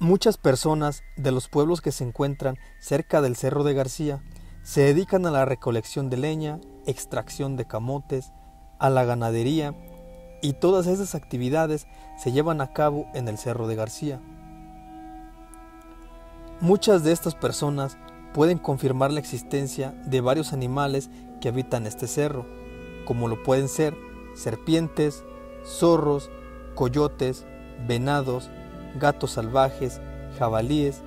Muchas personas de los pueblos que se encuentran cerca del Cerro de García se dedican a la recolección de leña, extracción de camotes, a la ganadería y todas esas actividades se llevan a cabo en el Cerro de García. Muchas de estas personas pueden confirmar la existencia de varios animales que habitan este cerro, como lo pueden ser serpientes, zorros, coyotes, venados, gatos salvajes, jabalíes,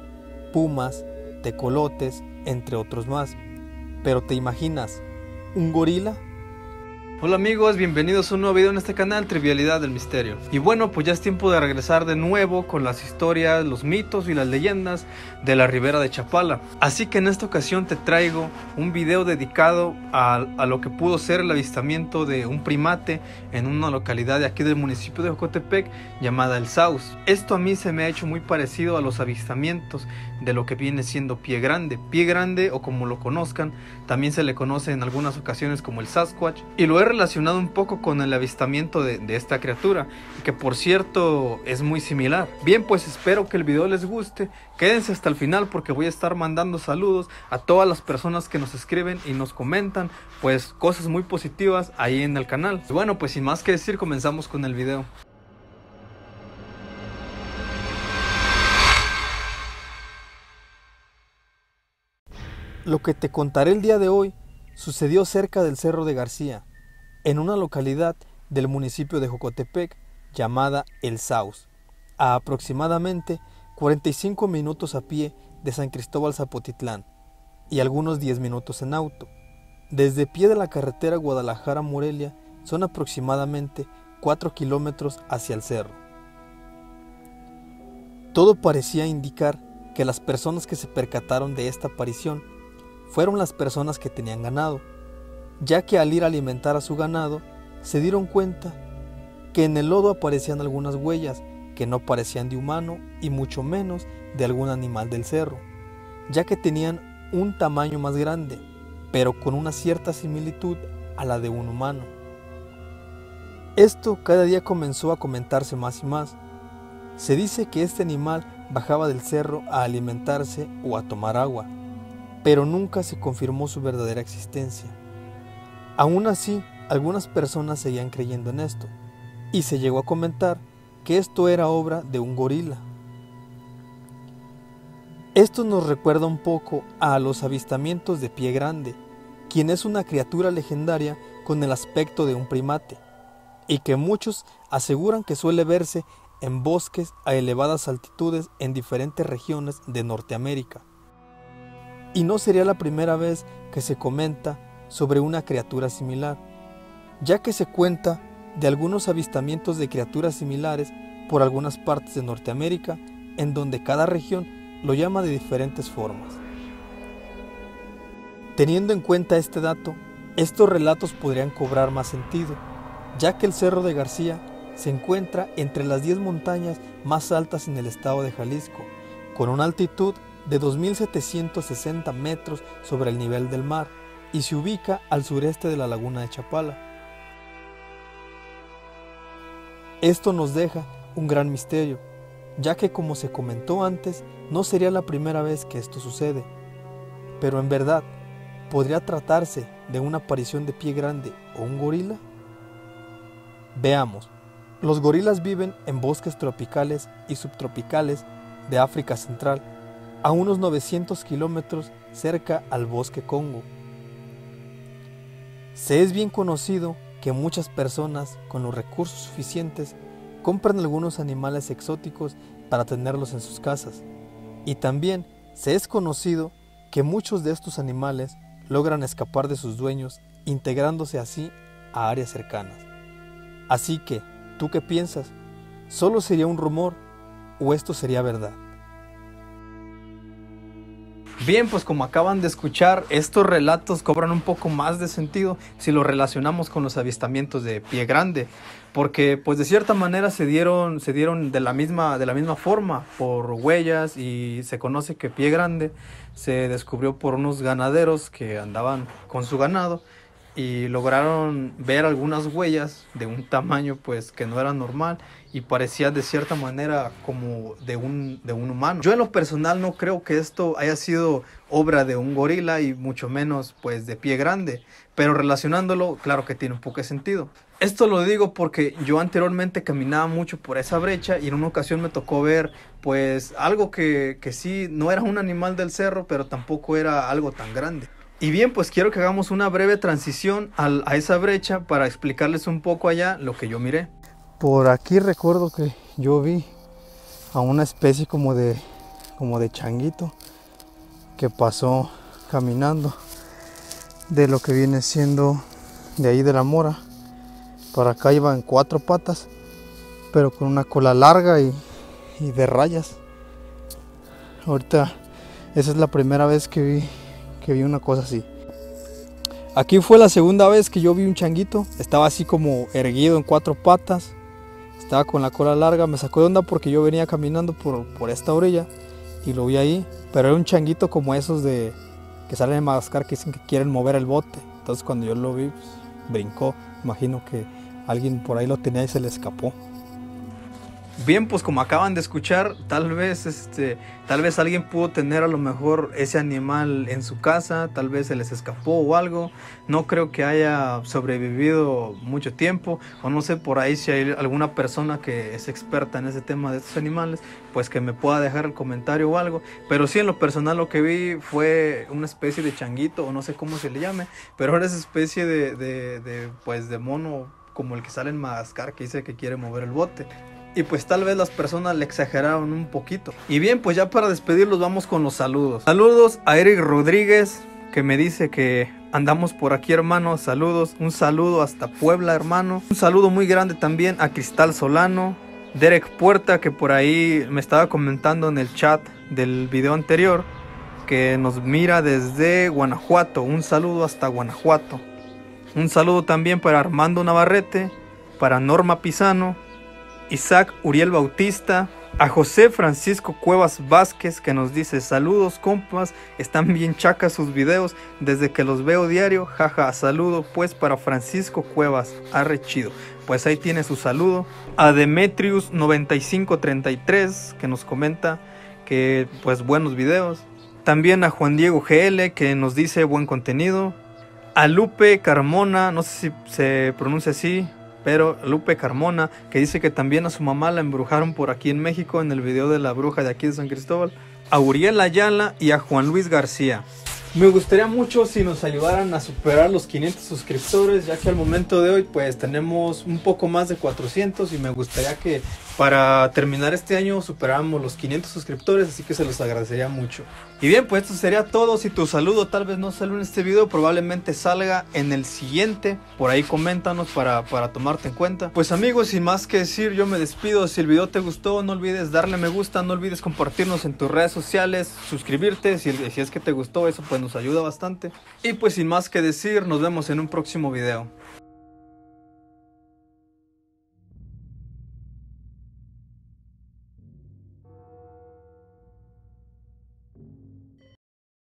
pumas, tecolotes, entre otros más. Pero te imaginas, ¿un gorila? Hola amigos, bienvenidos a un nuevo video en este canal Trivialidad del Misterio. Y bueno, pues ya es tiempo de regresar de nuevo con las historias, los mitos y las leyendas de la Ribera de Chapala. Así que en esta ocasión te traigo un video dedicado a, lo que pudo ser el avistamiento de un primate en una localidad de aquí del municipio de Jocotepec llamada El Saus. Esto a mí se me ha hecho muy parecido a los avistamientos de lo que viene siendo Pie Grande. Pie Grande o como lo conozcan, también se le conoce en algunas ocasiones como el Sasquatch. Y lo he relacionado un poco con el avistamiento de, esta criatura, que por cierto es muy similar. Bien, pues espero que el video les guste. Quédense hasta el final porque voy a estar mandando saludos a todas las personas que nos escriben y nos comentan pues cosas muy positivas ahí en el canal. Bueno, pues sin más que decir, comenzamos con el video. Lo que te contaré el día de hoy sucedió cerca del Cerro de García, en una localidad del municipio de Jocotepec llamada El Saus, a aproximadamente 45 minutos a pie de San Cristóbal Zapotitlán y algunos 10 minutos en auto. Desde pie de la carretera Guadalajara-Morelia son aproximadamente 4 kilómetros hacia el cerro. Todo parecía indicar que las personas que se percataron de esta aparición fueron las personas que tenían ganado, ya que al ir a alimentar a su ganado se dieron cuenta que en el lodo aparecían algunas huellas que no parecían de humano y mucho menos de algún animal del cerro, ya que tenían un tamaño más grande, pero con una cierta similitud a la de un humano. Esto cada día comenzó a comentarse más y más. Se dice que este animal bajaba del cerro a alimentarse o a tomar agua, pero nunca se confirmó su verdadera existencia. Aún así, algunas personas seguían creyendo en esto, y se llegó a comentar que esto era obra de un gorila. Esto nos recuerda un poco a los avistamientos de Pie Grande, quien es una criatura legendaria con el aspecto de un primate, y que muchos aseguran que suele verse en bosques a elevadas altitudes en diferentes regiones de Norteamérica. Y no sería la primera vez que se comenta sobre una criatura similar, ya que se cuenta de algunos avistamientos de criaturas similares por algunas partes de Norteamérica, en donde cada región lo llama de diferentes formas. Teniendo en cuenta este dato, estos relatos podrían cobrar más sentido, ya que el Cerro de García se encuentra entre las 10 montañas más altas en el estado de Jalisco, con una altitud de 2.760 metros sobre el nivel del mar y se ubica al sureste de la laguna de Chapala. Esto nos deja un gran misterio, ya que como se comentó antes, no sería la primera vez que esto sucede. Pero en verdad, ¿podría tratarse de una aparición de pie grande o un gorila? Veamos. Los gorilas viven en bosques tropicales y subtropicales de África Central, a unos 900 kilómetros cerca al bosque Congo. Se es bien conocido que muchas personas con los recursos suficientes compran algunos animales exóticos para tenerlos en sus casas. Y también se es conocido que muchos de estos animales logran escapar de sus dueños integrándose así a áreas cercanas. Así que, ¿tú qué piensas? ¿Solo sería un rumor o esto sería verdad? Bien, pues como acaban de escuchar, estos relatos cobran un poco más de sentido si lo relacionamos con los avistamientos de Pie Grande, porque pues de cierta manera se dieron, se dieron de, la misma, de la misma forma, por huellas, y se conoce que Pie Grande se descubrió por unos ganaderos que andaban con su ganado, y lograron ver algunas huellas de un tamaño pues que no era normal y parecía de cierta manera como de un, de un humano. Yo en lo personal no creo que esto haya sido obra de un gorila y mucho menos pues de pie grande, pero relacionándolo claro que tiene un poco de sentido. Esto lo digo porque yo anteriormente caminaba mucho por esa brecha y en una ocasión me tocó ver pues algo que, que sí no era un animal del cerro pero tampoco era algo tan grande. Y bien, pues quiero que hagamos una breve transición a esa brecha para explicarles un poco allá lo que yo miré. Por aquí recuerdo que yo vi a una especie como de, como de changuito que pasó caminando de lo que viene siendo de ahí de la mora. Para acá iba en cuatro patas, pero con una cola larga y, y de rayas. Ahorita esa es la primera vez que vi vi una cosa así. Aquí fue la segunda vez que yo vi un changuito. Estaba así como erguido en cuatro patas. Estaba con la cola larga. Me sacó de onda porque yo venía caminando por, por esta orilla y lo vi ahí. Pero era un changuito como esos de que salen de Madagascar que dicen que quieren mover el bote. Entonces cuando yo lo vi, pues, brincó. Imagino que alguien por ahí lo tenía y se le escapó. Bien, pues como acaban de escuchar, tal vez este, tal vez alguien pudo tener a lo mejor ese animal en su casa, tal vez se les escapó o algo. No creo que haya sobrevivido mucho tiempo o no sé por ahí si hay alguna persona que es experta en ese tema de estos animales, pues que me pueda dejar el comentario o algo. Pero sí en lo personal lo que vi fue una especie de changuito o no sé cómo se le llame, pero era esa especie de, de, de pues de mono como el que sale en Madagascar que dice que quiere mover el bote. Y pues tal vez las personas le exageraron un poquito. Y bien, pues ya para despedirlos vamos con los saludos. Saludos a Eric Rodríguez, que me dice que andamos por aquí, hermano. Saludos. Un saludo hasta Puebla, hermano. Un saludo muy grande también a Cristal Solano. Derek Puerta, que por ahí me estaba comentando en el chat del video anterior, que nos mira desde Guanajuato. Un saludo hasta Guanajuato. Un saludo también para Armando Navarrete, para Norma Pisano, Isaac Uriel Bautista, a José Francisco Cuevas Vázquez que nos dice saludos compas, están bien chacas sus videos desde que los veo diario, jaja, saludo pues para Francisco Cuevas, arre chido, pues ahí tiene su saludo. A Demetrius 9533 que nos comenta que pues buenos videos. También a Juan Diego GL que nos dice buen contenido. A Lupe Carmona, no sé si se pronuncia así, pero Lupe Carmona, que dice que también a su mamá la embrujaron por aquí en México en el video de la bruja de aquí de San Cristóbal, a Uriel Ayala y a Juan Luis García. Me gustaría mucho si nos ayudaran a superar los 500 suscriptores, ya que al momento de hoy pues tenemos un poco más de 400 y me gustaría que para terminar este año superáramos los 500 suscriptores, así que se los agradecería mucho. Y bien, pues esto sería todo. Si tu saludo tal vez no salió en este video, probablemente salga en el siguiente. Por ahí coméntanos para, para tomarte en cuenta. Pues amigos, sin más que decir, yo me despido. Si el video te gustó, no olvides darle me gusta, no olvides compartirnos en tus redes sociales, suscribirte si, si es que te gustó, eso pues nos ayuda bastante. Y pues sin más que decir, nos vemos en un próximo video.